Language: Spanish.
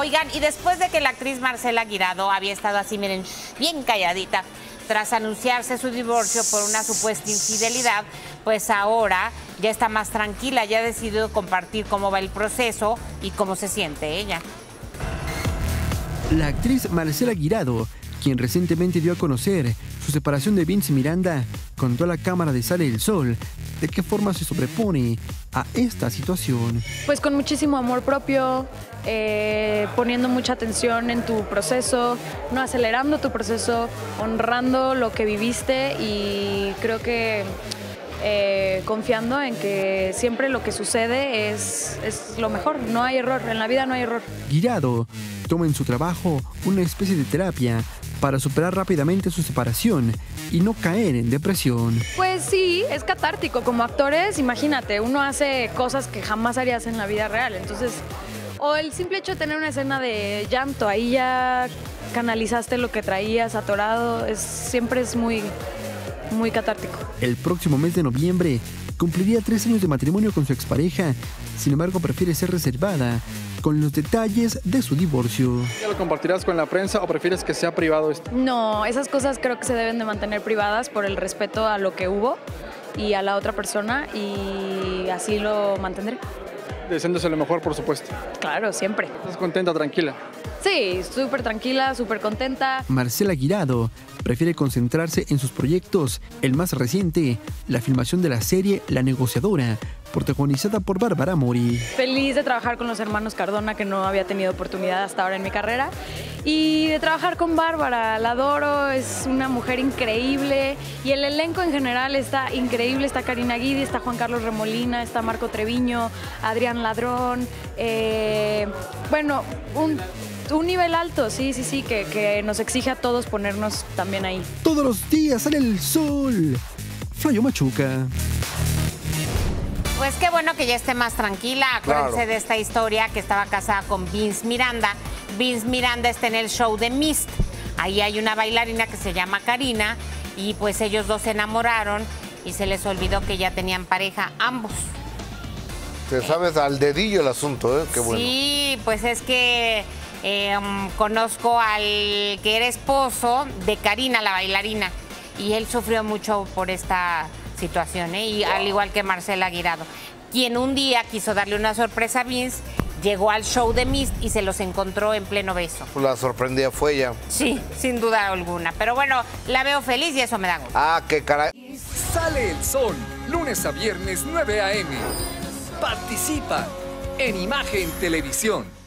Oigan, y después de que la actriz Marcela Guirado había estado así, miren, bien calladita, tras anunciarse su divorcio por una supuesta infidelidad, pues ahora ya está más tranquila, ya ha decidido compartir cómo va el proceso y cómo se siente ella. La actriz Marcela Guirado, quien recientemente dio a conocer su separación de Vince Miranda, contó a la cámara de Sale el Sol de qué forma se sobrepone a esta situación. Pues con muchísimo amor propio, eh, poniendo mucha atención en tu proceso, no acelerando tu proceso, honrando lo que viviste y creo que eh, confiando en que siempre lo que sucede es, es lo mejor, no hay error, en la vida no hay error. Guirado toma en su trabajo una especie de terapia para superar rápidamente su separación y no caer en depresión. Pues sí, es catártico. Como actores, imagínate, uno hace cosas que jamás harías en la vida real. Entonces, o el simple hecho de tener una escena de llanto, ahí ya canalizaste lo que traías atorado, es, siempre es muy, muy catártico. El próximo mes de noviembre cumpliría tres años de matrimonio con su expareja, sin embargo prefiere ser reservada con los detalles de su divorcio. ¿Ya lo compartirás con la prensa o prefieres que sea privado esto? No, esas cosas creo que se deben de mantener privadas por el respeto a lo que hubo y a la otra persona y así lo mantendré. Deseándose lo mejor, por supuesto. Claro, siempre. ¿Estás contenta, tranquila? Sí, súper tranquila, súper contenta. Marcela Guirado prefiere concentrarse en sus proyectos. El más reciente, la filmación de la serie La negociadora, protagonizada por Bárbara Mori. Feliz de trabajar con los hermanos Cardona, que no había tenido oportunidad hasta ahora en mi carrera. Y de trabajar con Bárbara, la adoro, es una mujer increíble. Y el elenco en general está increíble. Está Karina Guidi, está Juan Carlos Remolina, está Marco Treviño, Adrián Ladrón. Eh, bueno, un un nivel alto, sí, sí, sí, que, que, nos exige a todos ponernos también ahí. Todos los días sale el sol. Flayo Machuca. Pues qué bueno que ya esté más tranquila. Acuérdense de esta historia que estaba casada con Vince Miranda. Vince Miranda está en el show de Mist. Ahí hay una bailarina que se llama Karina y pues ellos dos se enamoraron y se les olvidó que ya tenían pareja ambos. Te sabes al dedillo el asunto, ¿eh? Qué bueno. Sí, pues es que eh, um, conozco al que era esposo de Karina, la bailarina, y él sufrió mucho por esta situación, ¿eh? y al igual que Marcela Guirado, quien un día quiso darle una sorpresa a Vince, llegó al show de Mist y se los encontró en pleno beso. La sorprendida fue ella. Sí, sin duda alguna. Pero bueno, la veo feliz y eso me da gusto. Ah, qué caray. Sale el sol, lunes a viernes 9 a.m. Participa en Imagen Televisión.